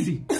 easy.